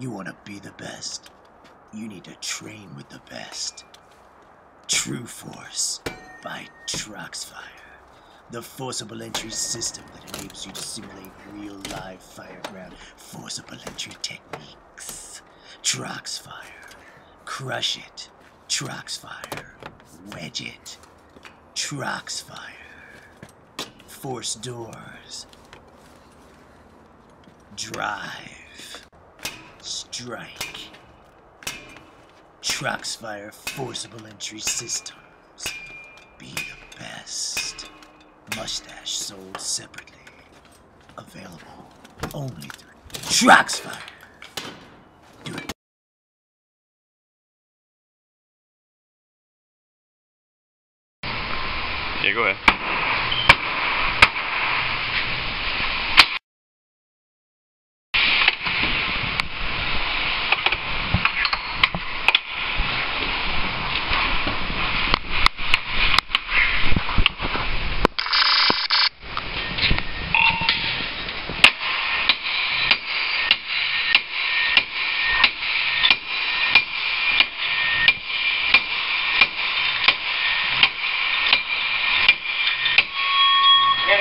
You want to be the best? You need to train with the best. TruForce by Troxfire. The forcible entry system that enables you to simulate real live fireground forcible entry techniques. Troxfire. Crush it. Troxfire. Wedge it. Troxfire. Force doors. Drive. Strike. Troxfire forcible entry systems. Be the best. Mustache sold separately. Available only through Troxfire. Do it. Yeah, go ahead. Eh?